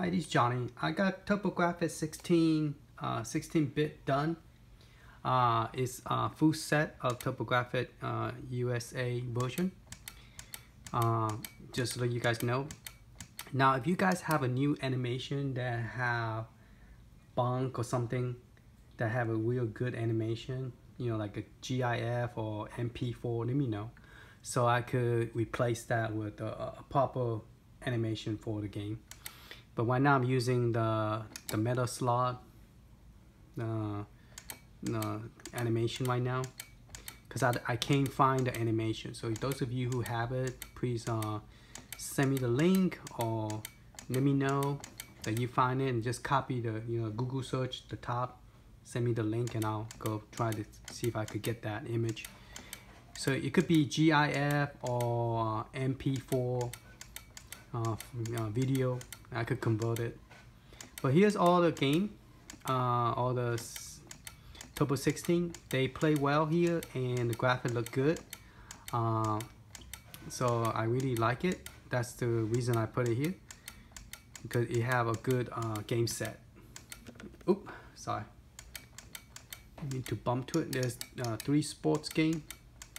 Hi, this is Johnny. I got TurboGrafx 16 uh, 16-bit done. Uh, it's a full set of TurboGrafx uh, USA version. Uh, just so you guys know. Now, if you guys have a new animation that have bonk or something that have a real good animation, you know, like a GIF or MP4, let me know. So I could replace that with a, a proper animation for the game. But right now I'm using the, the Metal Slug uh, uh, animation right now. Because I, I can't find the animation. So those of you who have it, please uh, send me the link or let me know that you find it and just copy the you know Google search the top send me the link and I'll go try to see if I could get that image. So it could be GIF or MP4 uh, uh, video I could convert it. But here's all the game uh, all the Turbo 16 they play well here and the graphic look good. Uh, so I really like it. That's the reason I put it here. Because it have a good uh, game set. Oop sorry. I need to bump to it. There's uh, three sports game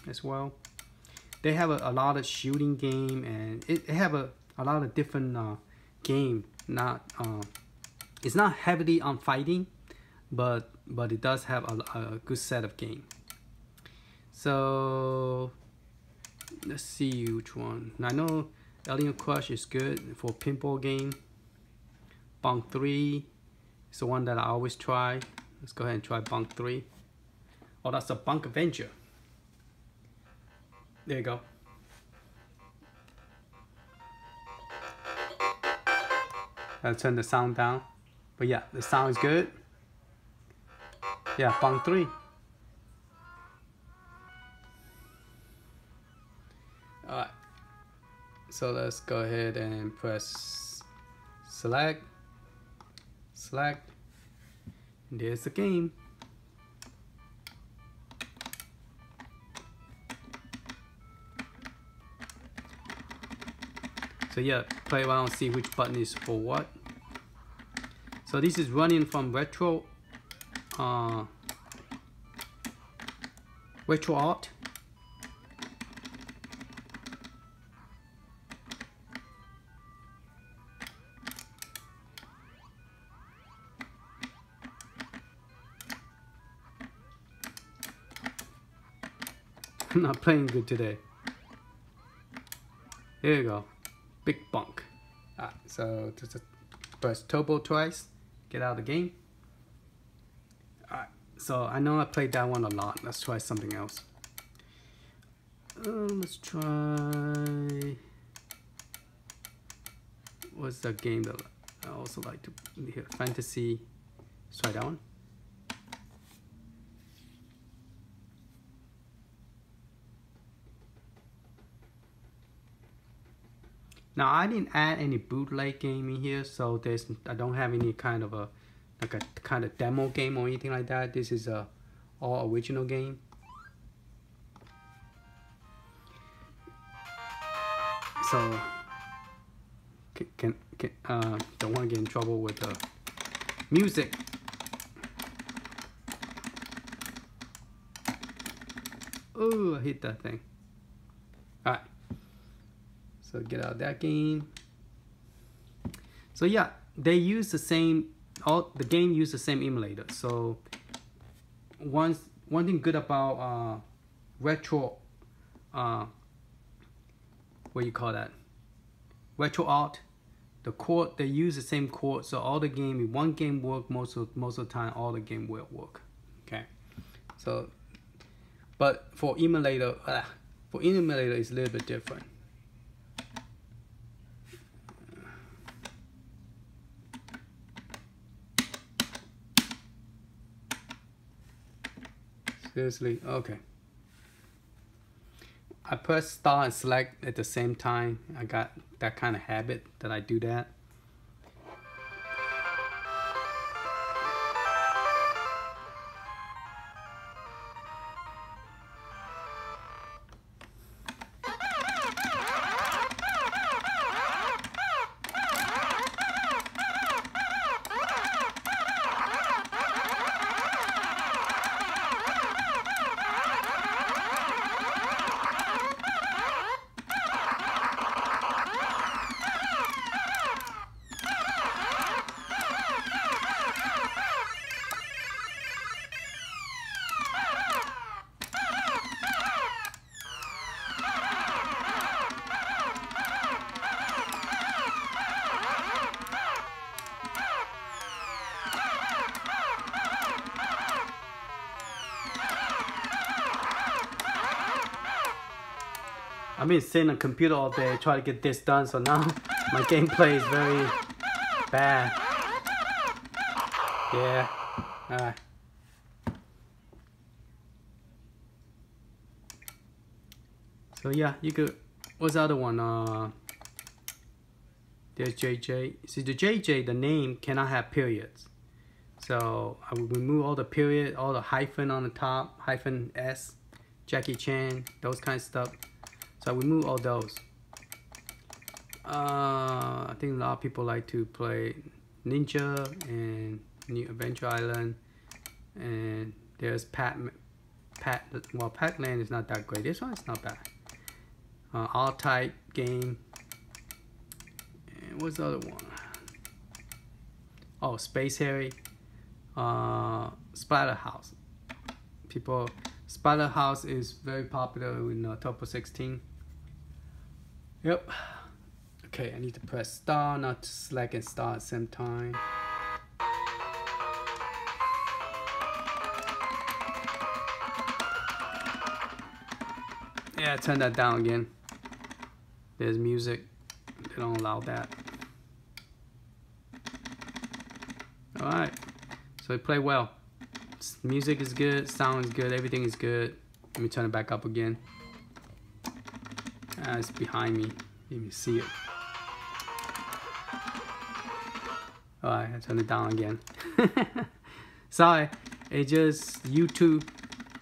as well. They have a, a lot of shooting game and it, it have a, a lot of different uh, game not uh, it's not heavily on fighting but but it does have a, a good set of game so let's see which one I know Alien Crush is good for pinball game. Bonk 3 is the one that I always try. Let's go ahead and try Bonk 3. Oh, that's a Bonk Avenger. There you go. I'll turn the sound down. But yeah, the sound is good. Yeah, Bonk 3. Alright. So let's go ahead and press select, select, and there's the game. So yeah, play around see which button is for what. So this is running from retro, uh, RetroArch I'm not playing good today. Here you go. Big Bonk. Alright, so just press turbo twice. Get out of the game. Alright, so I know I played that one a lot. Let's try something else. Uh, let's try... What's the game that I also like to... hear? Fantasy. Let's try that one. Now I didn't add any bootleg game in here, so there's I don't have any kind of a like a kind of demo game or anything like that. This is a all original game. So can, can, can uh, don't want to get in trouble with the music. Oh, I hit that thing. So get out that game. So yeah, they use the same, all the game use the same emulator. So one, one thing good about uh, retro, uh, what you call that? RetroArch, the core, they use the same core. So all the game, one game work most of, most of the time, all the game will work. Okay. So, but for emulator, uh, for emulator, it's a little bit different. Seriously? Okay. I press start and select at the same time. I got that kind of habit that I do that. I've been sitting on computer all day trying to get this done, so now my gameplay is very bad. Yeah. Alright. So yeah, you could. What's the other one? Uh, there's JJ. See the JJ, the name cannot have periods. So I will remove all the period, all the hyphen on the top, hyphen S, Jackie Chan, those kind of stuff. So I remove all those. Uh, I think a lot of people like to play Ninja and New Adventure Island, and there's Pat, Pat. Well, Pac-Land is not that great. This one is not bad. Uh, R-Type game. And what's the other one? Oh, Space Harrier uh, Splatterhouse. People, Splatterhouse is very popular in uh, Turbo 16. Yep. Okay, I need to press star, not select and start at same time. Yeah, turn that down again. There's music. They don't allow that. Alright. So play well. Music is good, sound is good, everything is good. Let me turn it back up again. It's behind me. You see it. Alright, I turn it down again. Sorry, it just YouTube.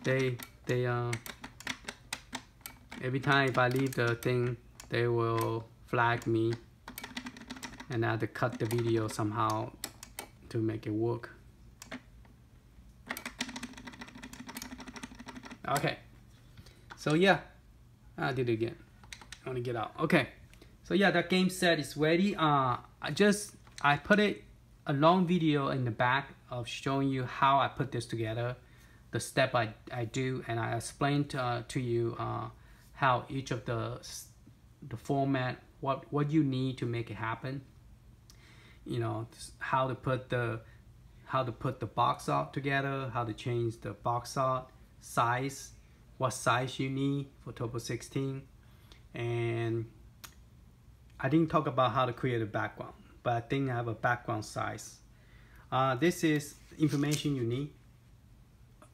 They they uh every time if I leave the thing, they will flag me, and I have to cut the video somehow to make it work. Okay. So yeah, I did it again. To get out. Okay. So yeah, that game set is ready. Uh, I just I put it a long video in the back of showing you how I put this together, the step I, I do, and I explained uh, to you uh, how each of the the format, what what you need to make it happen. You know how to put the how to put the box art together, how to change the box art size, what size you need for Turbo 16. And I didn't talk about how to create a background, but I think I have a background size. Uh, this is information you need.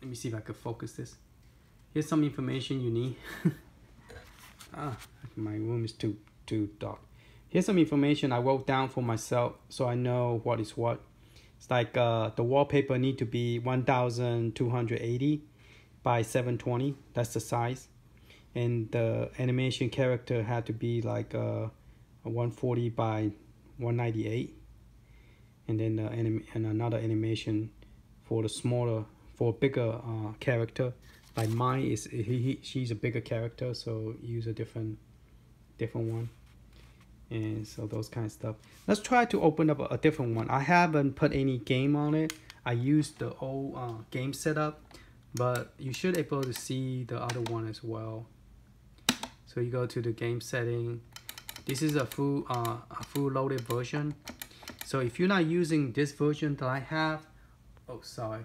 Let me see if I could focus this. Here's some information you need. ah, my room is too, too dark. Here's some information I wrote down for myself so I know what is what. It's like uh, the wallpaper need to be 1280 by 720 that's the size and the animation character had to be like uh, 140 by 198 and then the anim and another animation for the smaller for bigger uh, character. Like mine is he, he she's a bigger character so use a different different one. And so those kind of stuff. Let's try to open up a, a different one. I haven't put any game on it. I used the old uh, game setup but you should able to see the other one as well so you go to the game setting. This is a full uh, a full loaded version. So if you're not using this version that I have oh sorry.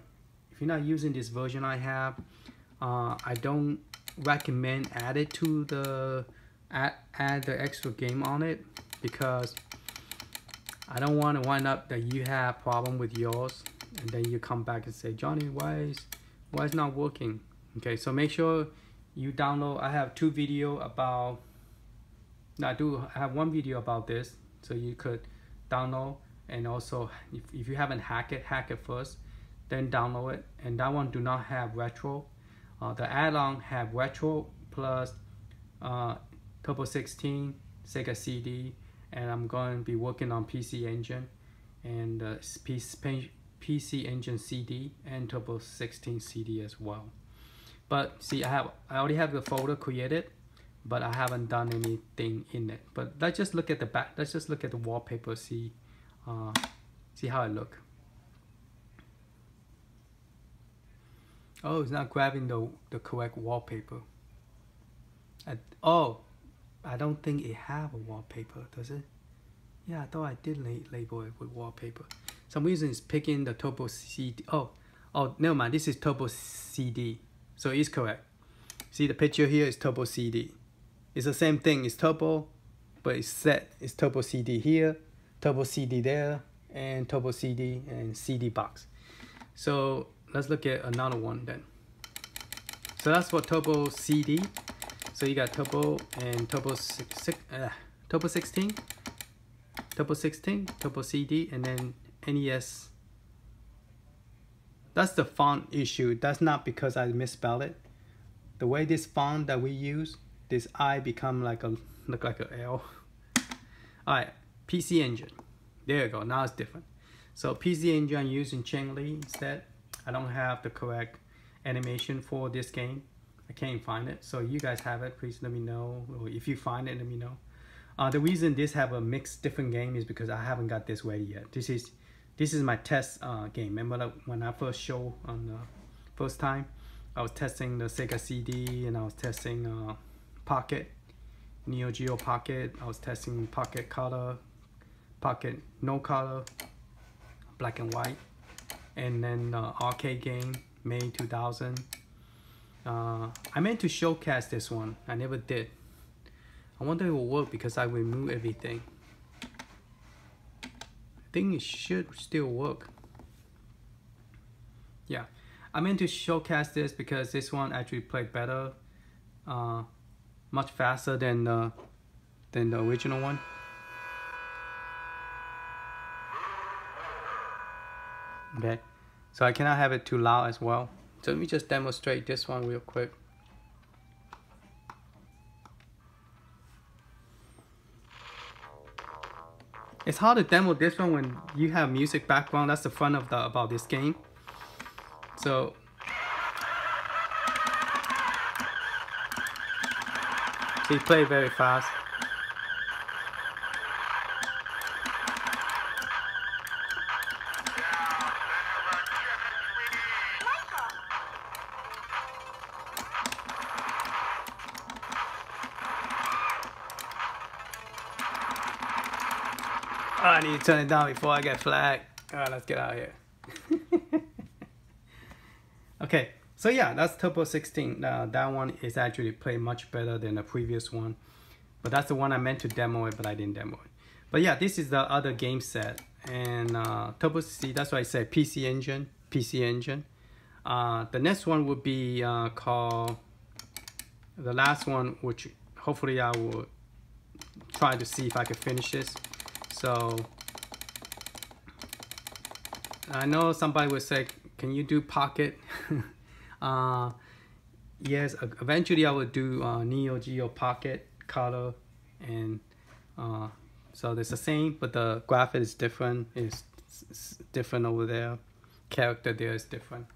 If you're not using this version I have uh, I don't recommend add it to the add, add the extra game on it because I don't want to wind up that you have problem with yours and then you come back and say Johnny why is why it's not working? Okay so make sure you download I have two video about I do have one video about this so you could download and also if, if you haven't hacked it hack it first then download it and that one do not have retro uh, the add-on have retro plus uh, Turbo 16 Sega CD and I'm going to be working on PC Engine and uh, PC, PC Engine CD and Turbo 16 CD as well. But see, I have I already have the folder created, but I haven't done anything in it. But let's just look at the back. Let's just look at the wallpaper. See, uh, see how it look. Oh, it's not grabbing the the correct wallpaper. I, oh, I don't think it have a wallpaper, does it? Yeah, I thought I did label it with wallpaper some reason it's picking the Turbo CD. Oh, oh, never mind. This is Turbo CD. So it's correct. See the picture here is Turbo CD. it's the same thing. It's turbo, but it's set. It's turbo CD here, turbo CD there, and turbo CD and CD box. So let's look at another one then. So that's for turbo CD. So you got turbo and turbo six, six uh, turbo 16, turbo 16, turbo CD, and then NES. That's the font issue. That's not because I misspelled it. The way this font that we use, this I become like a look like a L. All right, PC Engine. There you go. Now it's different. So PC Engine I'm using instead. I don't have the correct animation for this game. I can't find it. So you guys have it, please let me know. Or if you find it, let me know. Uh, the reason this have a mixed different game is because I haven't got this ready yet. This is this is my test uh, game. Remember when I first show on the first time, I was testing the Sega CD and I was testing uh, Pocket, Neo Geo Pocket. I was testing Pocket Color, Pocket No Color, Black and White, and then uh, arcade game MAME 2000. Uh, I meant to showcase this one. I never did. I wonder if it will work because I remove everything. Think it should still work. Yeah, I meant to showcase this because this one actually played better, uh, much faster than the, than the original one. Okay, so I cannot have it too loud as well. So let me just demonstrate this one real quick. It's hard to demo this one when you have music background. That's the fun of the about this game. So so you play very fast. Turn it down before I get flagged. Alright, let's get out of here. okay, so yeah, that's Turbo 16. Uh, that one is actually played much better than the previous one. But that's the one I meant to demo it, but I didn't demo it. But yeah, this is the other game set. And uh, Turbo C, that's why I said PC Engine, PC Engine. Uh, the next one would be uh, called, the last one, which hopefully I will try to see if I can finish this. So I know somebody would say, can you do Pocket? uh, yes, eventually I will do uh, Neo Geo Pocket color and uh, so it's the same, but the graphic is different. It's, it's different over there. Character there is different.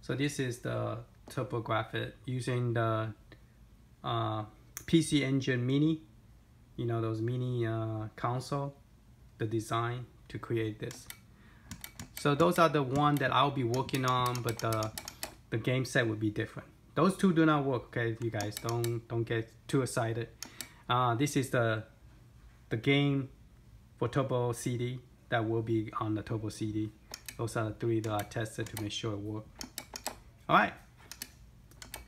So this is the TurboGrafx using the uh, PC Engine Mini. You know those mini uh, console the design to create this. So those are the one that I'll be working on, but the, the game set will be different. Those two do not work, okay, you guys, don't, don't get too excited. Uh, this is the, the game for Turbo CD that will be on the Turbo CD. Those are the three that I tested to make sure it worked. All right.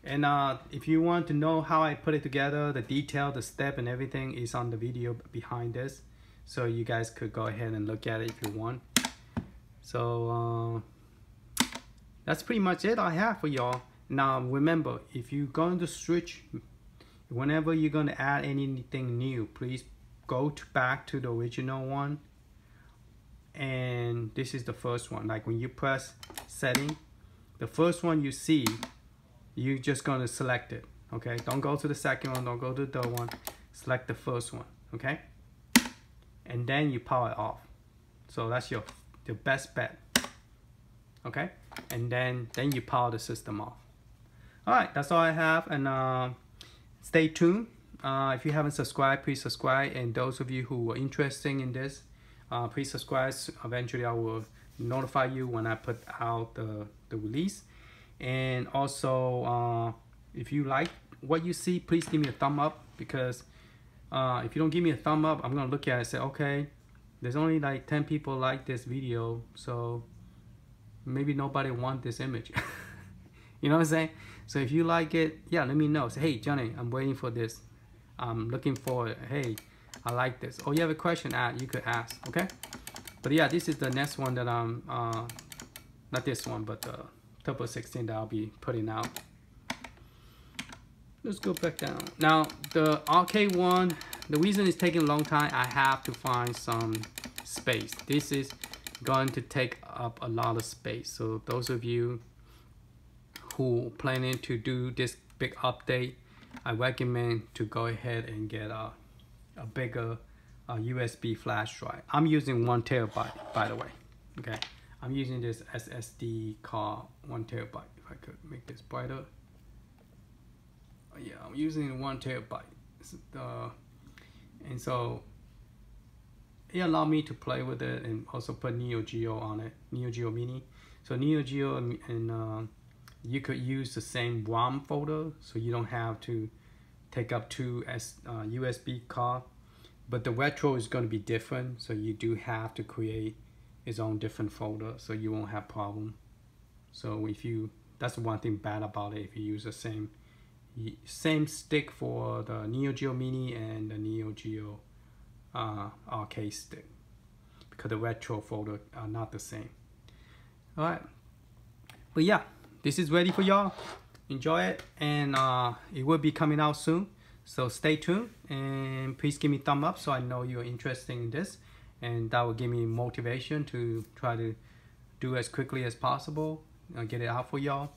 And uh, if you want to know how I put it together, the detail, the step and everything is on the video behind this so you guys could go ahead and look at it if you want so uh, that's pretty much it I have for y'all. Now remember if you're going to switch whenever you're going to add anything new please go to back to the original one. And this is the first one. Like when you press setting the first one you see you're just going to select it okay? Don't go to the second one don't go to the third one. Select the first one okay? And then you power it off. So that's your, your best bet. Okay, and then then you power the system off. All right, that's all I have, and uh, stay tuned. Uh, if you haven't subscribed, please subscribe. And those of you who are interested in this, uh, please subscribe. Eventually, I will notify you when I put out the, the release. And also, uh, if you like what you see, please give me a thumb up because uh, if you don't give me a thumb up, I'm gonna look at it and say, okay, there's only like 10 people like this video, so maybe nobody want this image. you know what I'm saying? So if you like it, yeah, let me know. Say, hey, Johnny, I'm waiting for this. I'm looking for, hey, I like this. Or you have a question, add, you could ask, okay? But yeah, this is the next one that I'm, uh, not this one, but the Turbo 16 that I'll be putting out. Let's go back down. Now, the arcade one, the reason it's taking a long time, I have to find some space. This is going to take up a lot of space. So those of you who planning to do this big update, I recommend to go ahead and get a, a bigger uh, USB flash drive. I'm using one terabyte, by the way. Okay, I'm using this SSD card one terabyte. If I could make this brighter. Yeah, I'm using one terabyte. And so it allowed me to play with it and also put Neo Geo on it, Neo Geo Mini. So Neo Geo and, and uh, you could use the same ROM folder, so you don't have to take up two S, uh, USB card. But the retro is going to be different, so you do have to create its own different folder, so you won't have problem. So if you, that's the one thing bad about it, if you use the same same stick for the Neo Geo Mini and the Neo Geo uh, arcade stick because the retro folder are not the same. All right, but yeah, this is ready for y'all. Enjoy it, and uh, it will be coming out soon. So stay tuned, and please give me thumb up so I know you're interested in this, and that will give me motivation to try to do as quickly as possible. I'll get it out for y'all.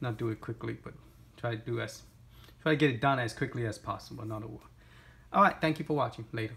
Not do it quickly, but try to do as try to get it done as quickly as possible. Another word. All right, thank you for watching. Later.